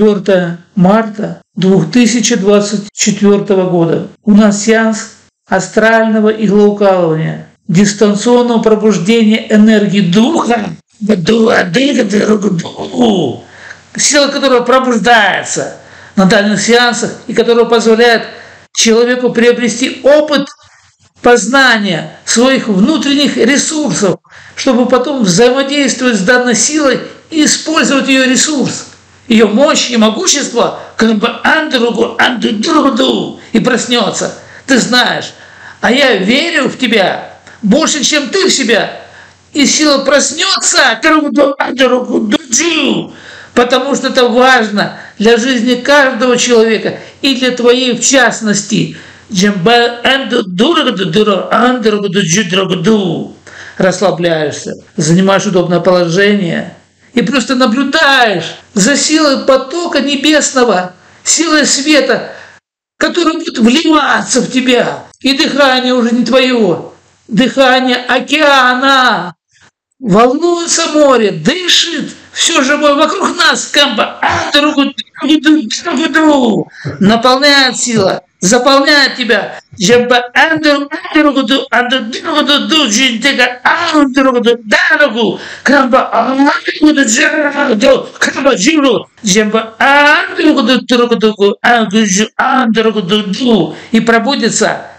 4 марта 2024 года. У нас сеанс астрального иглоукалывания, дистанционного пробуждения энергии духа, сила которого пробуждается на дальних сеансах и которая позволяет человеку приобрести опыт познания своих внутренних ресурсов, чтобы потом взаимодействовать с данной силой и использовать ее ресурс ее мощь и могущество, как бы андругу, андругу, и проснется. Ты знаешь, а я верю в тебя больше, чем ты в себя. И сила проснется, потому что это важно для жизни каждого человека и для твоей в частности. Расслабляешься, занимаешь удобное положение – и просто наблюдаешь за силой потока небесного, силой света, который будет вливаться в тебя. И дыхание уже не твое, дыхание океана. Волнуется море, дышит, все живое вокруг нас, камба, наполняет сила, заполняет тебя. И пробудется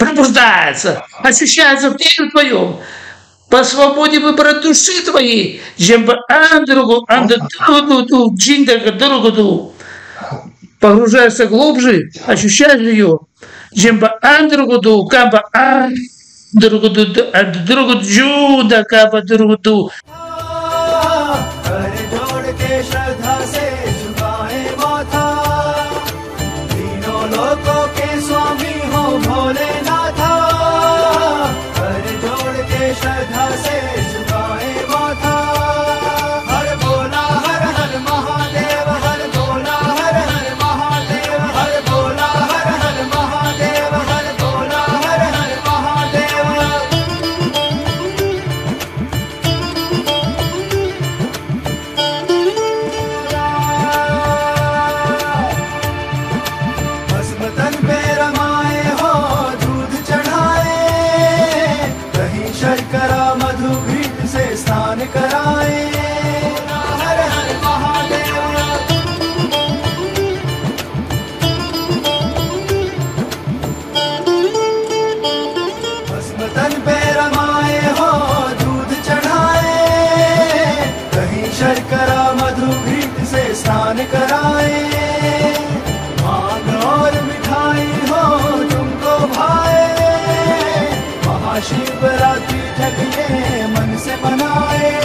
пробуждается, ощущается в теле твоем, по свободе выбора души твоей, погружаешься глубже, ощущаешь ее, джемба андругуду, каба андругуду, андругуду, джуда, каба другуду. बैठक ये मन से बनाए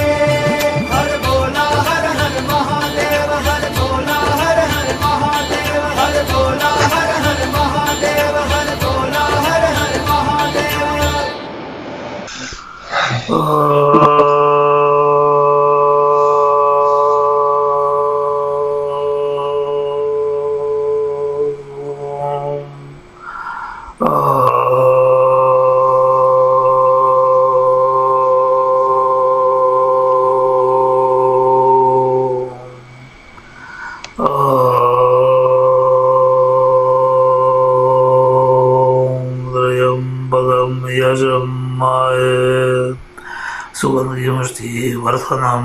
सुगन्धिमुष्टि वर्धनं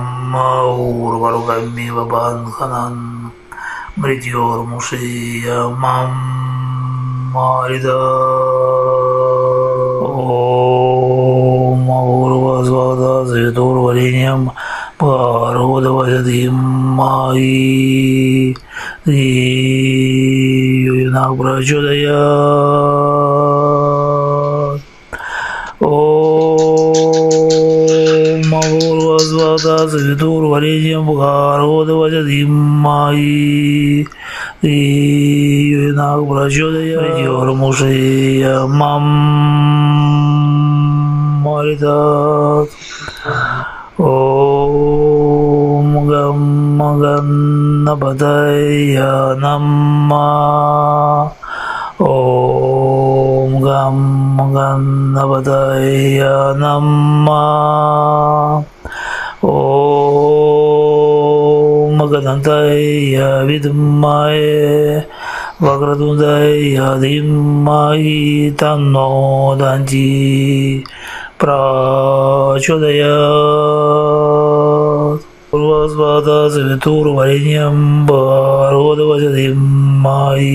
ऊर्वरुगमिव बन्धनं मृत्योर्मुषीयमां मारिद ॐ ऊर्वस्वदसितुर्वरेण्यं पारोदवयधिं मायि ीयुना श्रीदूर्वरेज्यम्बुकारोदवचधीम्मायि श्रीनागप्रचोदय योर्मुषेयमं मरितात् ॐ गं गन्नपतय ॐ गं गन्नपतय वक्रदन्ताय विद्माय वक्रतुण्डाय धीमहि तन्नो दी प्रचोदयात्। पूर्वस्वादासवितुर्वरेण्यं वरोदवचधिमायि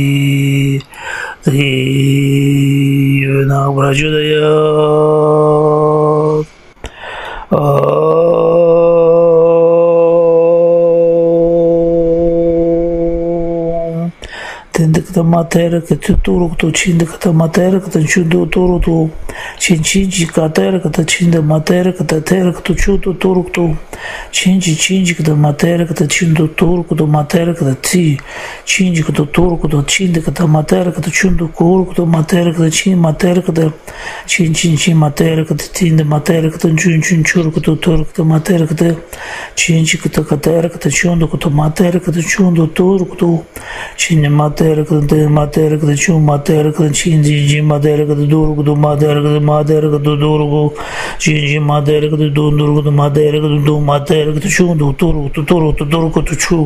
धीर्नाग प्रचोदयात् tendik ta matayra ka tu turuk tu chindik ta matayra ka ta chudu turuk tu Чинчинчи, катера, като чин да матера, като тера, като чудо туркто. Чинчи, чинчи, като матера, като чин до турко, до матера, като ти. Чинчи, като турко, до чин, като матера, като чун до курко, до матера, чин, матера, като чин, чин, чин, матера, като тин, да матера, чун, чун, чур, като турко, до матера, като чинчи, като катера, като чун, до като матера, като чун до турко, чин, матера, като матера, чун, матера, като чин, чин, матера, като турко, до матера, ఎరగదు మాత ఎరగదు దూరుగు జింజి మాత ఎరగదు దూన్ దురుగుదు మాత ఎరగదు దూ మాత ఎరగదు చూందు తురుగుతు తురుగుతు దురుగుతు చూ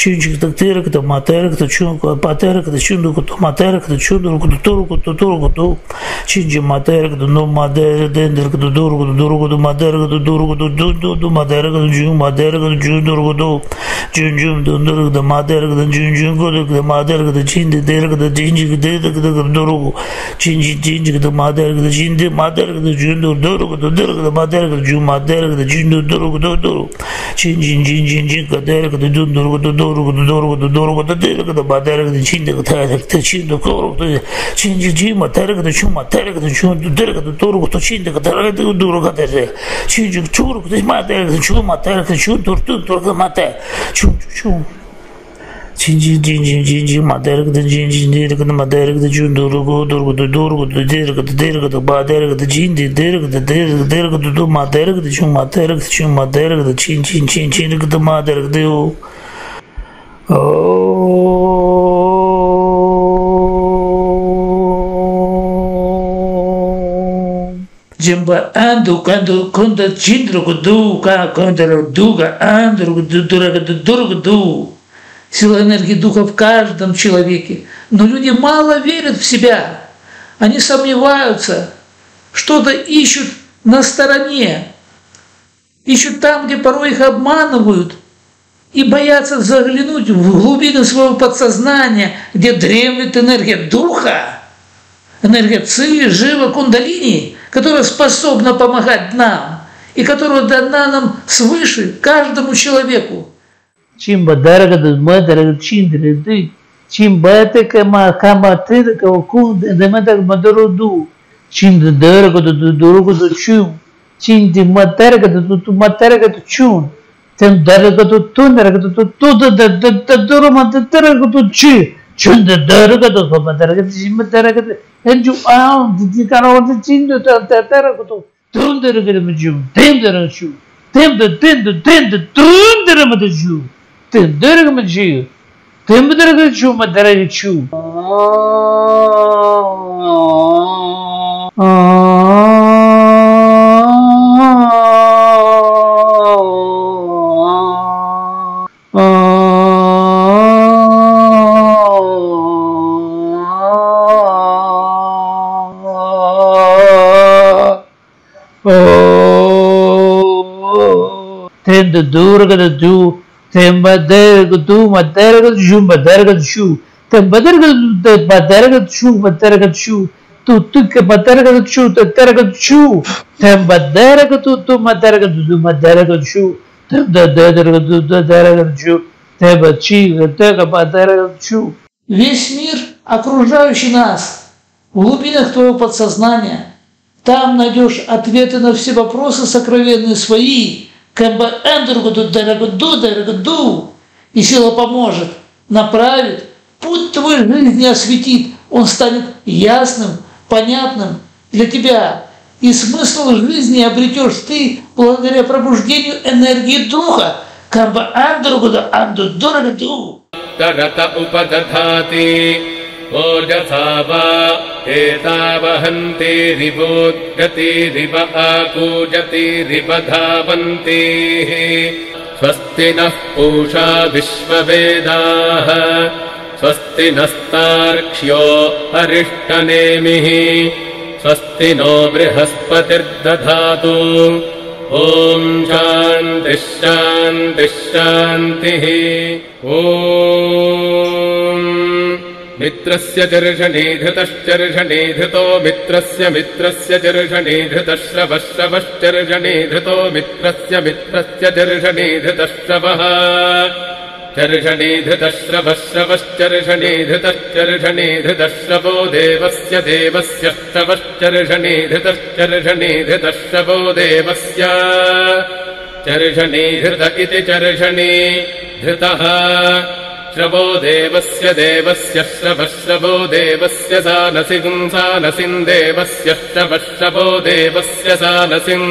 చించికి తీరగదు మాత ఎరగదు చూ పాత ఎరగదు చిందుకుతు మాత ఎరగదు చూందురుగుతు తురుగుతు తురుగుతు చించి మాత ఎరగదు నో మాత ఎరగదు దురుగుదు దురుగుదు మాత ఎరగదు దురుగుదు దుందు మాత ఎరగదు జూ మాత ఎరగదు జూ దురుగుదు చుncum dundurukda madergda cuncum kodukda madergda cindi dergda cinci dergda durugu cinci cinci gda madergda maderga jindi maderga jundu durgu durgu maderga ju maderga jundu durgu durgu chin chin chin chin chin kaderga dun durgu durgu durgu durgu durgu maderga chindi kaderga chindi koruk chin chin chin maderga chu maderga chu durgu durgu to chindi kaderga durgu kaderga chin chin churuk maderga chu maderga chu durgu durgu maderga chu chu Çinci cinci cinci madergıdı cinci dergıdı madergıdı cün durgu durgudu durgudu dergıdı dergıdı ba dergıdı cindi dergıdı dergıdı dergıdı du madergıdı cün madergıdı cün madergıdı çin çin çin çin dergıdı madergıdı yo. Jimba andu kandu kunda cindrugu du ka kunda du ka andrugu du duragu du durgu du. Сила энергии духа в каждом человеке. Но люди мало верят в себя. Они сомневаются, что-то ищут на стороне, ищут там, где порой их обманывают, и боятся заглянуть в глубины своего подсознания, где дремлет энергия духа, энергия ци, жива, кундалини, которая способна помогать нам и которая дана нам свыше каждому человеку. Чимба дарагада мадарага чиндреды, чимбате кама камате кама кунде дематак мадороду, чинда дарагада дурагада чум, чинди матарагада ту матарагада чун, тем дарагада ту дарагада ту ту да да да да дурамата дарагада чи, чунда дарагада ту матарагада чимба дарагада, энджу аун ди каравата чинда та та дарагада, тун дарагада мджум, тем дарагада чум, тем да тем да тем да тун дарагада чум. Тендергмджи, тембдергчу мадарачу. Tende durga da du Tendergamaju. Tendergamaju madaraju. Tendo durga do Весь мир окружающий нас, в глубинах твоего подсознания. Там найдешь ответы на все вопросы сокровенные свои. КБН другу дорогу, дорогу, и сила поможет, направит, путь твой жизни осветит, он станет ясным, понятным для тебя. И смысл жизни обретешь ты благодаря пробуждению энергии Духа. Камба Андругуда Анду Дорога Ду. Тарата Упадатати ओजसा वा एतावहन्ति रिवोद्गतिरिव आकूजतिरिव धावन्ति। स्वस्ति नः पूषा विश्ववेदाः। स्वस्ति नस्तार्क्ष्यो अरिष्टनेमिः। स्वस्ति नो बृहस्पतिर्दधातु। ॐ शान्तिः ॐ मित्रस्य चर्षणे धृतश्चर्षणे धृतो मित्रस्य मित्रस्य चर्षणे धृतश्रवश्रवश्चर्षणे धृतो मित्रस्य मित्रस्य चर्षणे धृतश्रवः। चर्षणे धृतश्रवश्रवश्चर्षणे धृतश्चर्षणे धृतश्रवो देवस्य देवस्य श्रवश्चर्षणे धृतश्चर्षणे धृतश्रवो देवस्य। चर्षणे धृत इति चर्षणे धृतः। श्रवो देवस्य देवस्य श्रवश्रवो देवस्य सानसिगुं सानसिम् देवस्य श्रवश्रवो देवस्य सानसिम्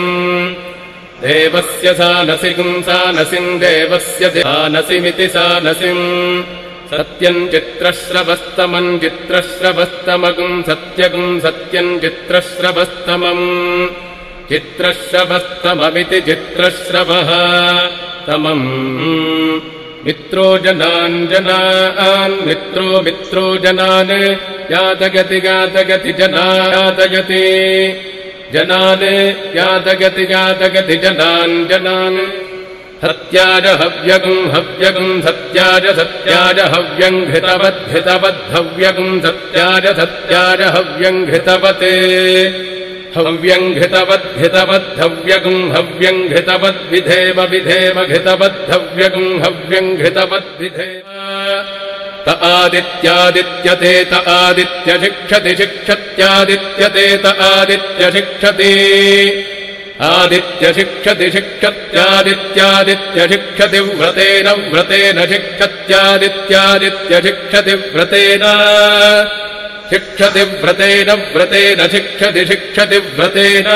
देवस्य सानसिगुं सानसिम् देवस्य सानसिमिति सानसिम् सत्यम् चित्रश्रवस्तमम् चित्रश्रवस्तमगुम् सत्यगुम् सत्यम् चित्रश्रवस्तमम् चित्रश्रवस्तममिति चित्रश्रवः तमम् मित्रो जनान् जनान् मित्रो मित्रो जनान् यातगति यातगति जना यातगति जनान् यातगति यातगति जनान् सत्याज हव्यगुम् हव्यगुम् सत्याज सत्याज हव्यम् घृतवद्धितवद्धव्यगुम् सत्याज सत्याज हव्यम् घृतवत् हव्यङ्घितवद्धितवद्धव्यगम् हव्यङ्घृतवद्विधेव विधेव घितवद्धव्यगम् हव्यङ्घृतवद्विधेव। त आदित्यादित्यते त आदित्यशिक्षति शिक्षत्यादित्यतेत आदित्यशिक्षति। आदित्यशिक्षति शिक्षत्यादित्यादित्यशिक्षति व्रतेन व्रतेन शिक्षत्यादित्यादित्यशिक्षति व्रतेन। शिक्षति व्रतेन व्रतेन शिक्षति शिक्षति व्रतेन।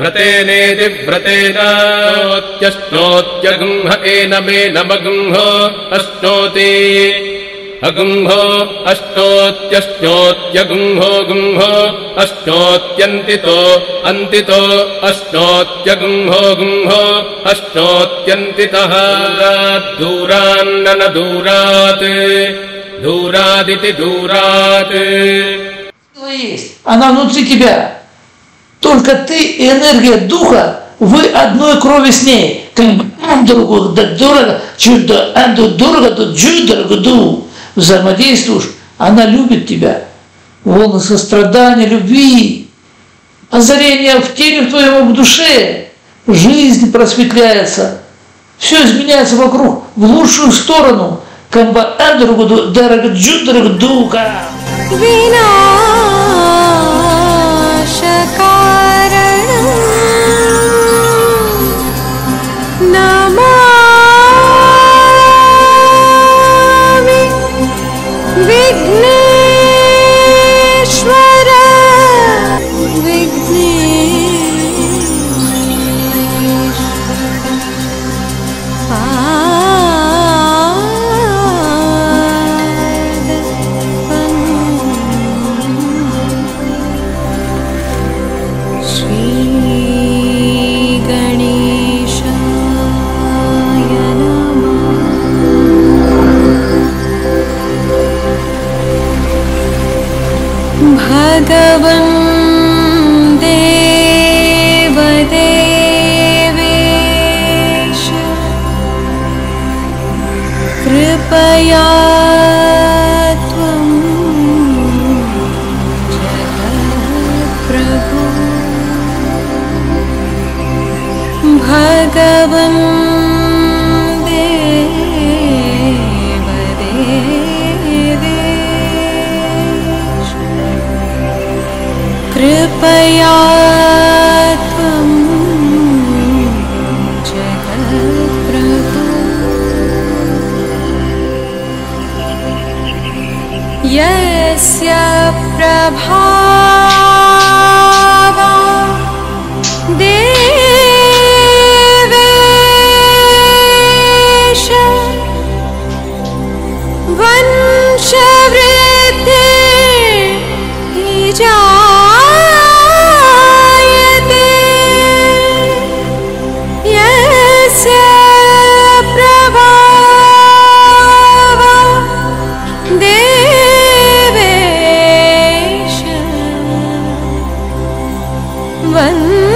व्रतेनेति व्रतेनात्यश्नोत्यगुंह एनमेनमगुंहो अश्नोति अगुंहो अश्नोत्यश्नोत्यगुंहो गुंहो अश्नोत्यन्तितो अन्तितो अश्नोत्यगुंहो गुंहो अश्नोत्यन्तितः दूरान्नन दूरात् Дурадити дураты. Есть. Она внутри тебя. Только ты и энергия духа, вы одной крови с ней. Дорого, да дорого, чудо, анду дорого, да дорого, ду. Взаимодействуешь, она любит тебя. Волны сострадания, любви, озарение в теле в твоем в душе, жизнь просветляется. Все изменяется вокруг в лучшую сторону. كان بقى أدرك درك جدرك دوكا بينا भगवन् यस्य Prabha vẫn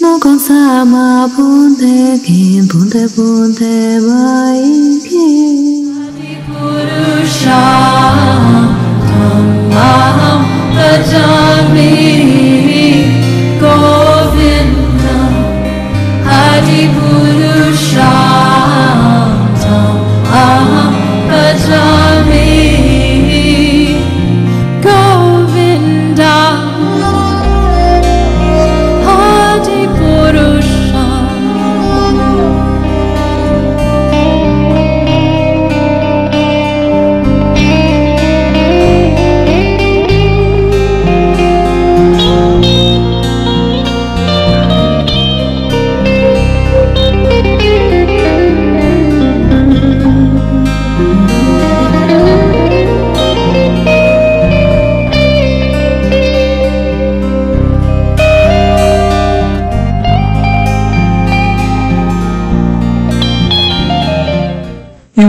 No con sama puntekin, punte punte.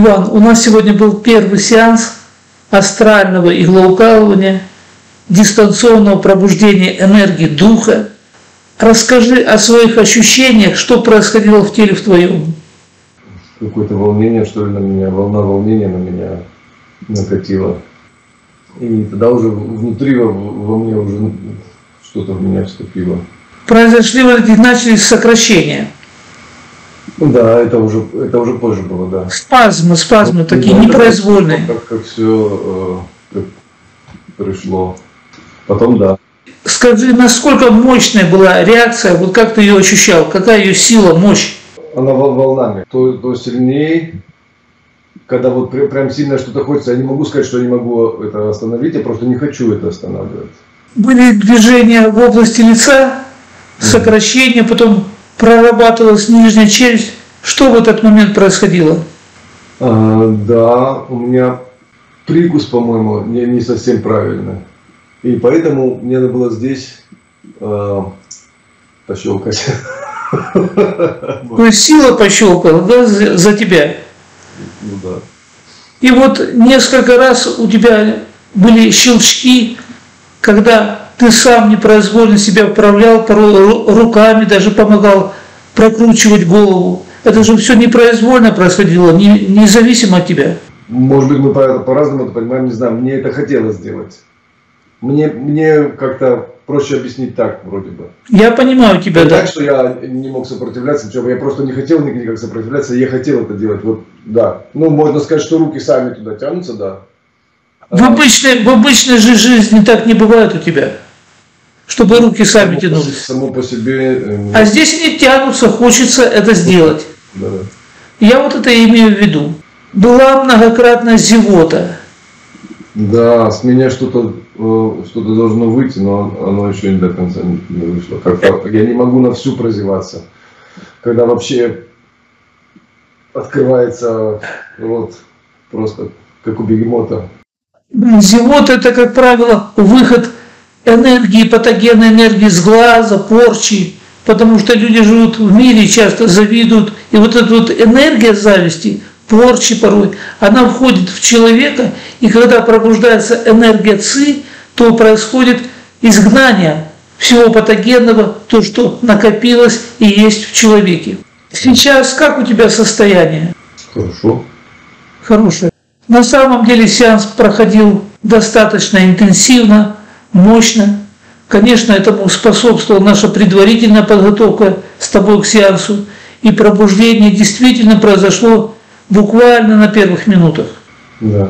Иван, у нас сегодня был первый сеанс астрального иглоукалывания, дистанционного пробуждения энергии духа. Расскажи о своих ощущениях, что происходило в теле в твоем. какое-то волнение, что ли, на меня, волна волнения на меня накатила. И тогда уже внутри во, во мне уже что-то в меня вступило. Произошли вот эти, начались сокращения. Ну да, это уже, это уже позже было, да. Спазмы, спазмы такие Ну, да, непроизвольные. Как, как все как пришло. Потом да. Скажи, насколько мощная была реакция, вот как ты ее ощущал, какая ее сила, мощь? Она вол- волнами. То, то сильнее, когда вот прям, прям сильно что-то хочется, я не могу сказать, что я не могу это остановить, я просто не хочу это останавливать. Были движения в области лица, сокращение, потом прорабатывалась нижняя челюсть. Что в этот момент происходило? А, да, у меня прикус, по-моему, не, не совсем правильный. И поэтому мне надо было здесь э, пощелкать. То есть сила пощелкала да, за, за тебя. Ну да. И вот несколько раз у тебя были щелчки, когда ты сам непроизвольно себя управлял, порой ру- руками даже помогал прокручивать голову. Это же все непроизвольно происходило, не- независимо от тебя. Может быть, мы по- по-разному это понимаем, не знаю. Мне это хотелось сделать. Мне, мне как-то проще объяснить так, вроде бы. Я понимаю тебя, Не да. так, что я не мог сопротивляться, ничего, я просто не хотел никак сопротивляться, я хотел это делать, вот, да. Ну, можно сказать, что руки сами туда тянутся, да. В обычной, в обычной же жизни так не бывает у тебя. Чтобы руки сами Само тянулись. Само по себе... э, А здесь они тянутся, хочется это сделать. да. Я вот это имею в виду. Была многократно зевота. Да, с меня что-то э, что-то должно выйти, но оно еще не до конца не, не вышло. Как-то я не могу на всю прозеваться. Когда вообще открывается вот просто как у бегемота. Зевота это, как правило, выход энергии, патогенной энергии с глаза, порчи, потому что люди живут в мире, часто завидуют, и вот эта вот энергия зависти, порчи порой, она входит в человека, и когда пробуждается энергия ЦИ, то происходит изгнание всего патогенного, то, что накопилось и есть в человеке. Сейчас как у тебя состояние? Хорошо. хорошее. На самом деле сеанс проходил достаточно интенсивно, мощно. Конечно, этому способствовала наша предварительная подготовка с тобой к сеансу. И пробуждение действительно произошло буквально на первых минутах. Да.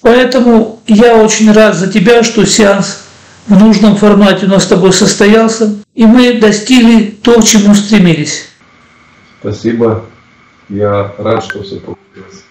Поэтому я очень рад за тебя, что сеанс в нужном формате у нас с тобой состоялся. И мы достигли то, к чему стремились. Спасибо. Я рад, что все получилось.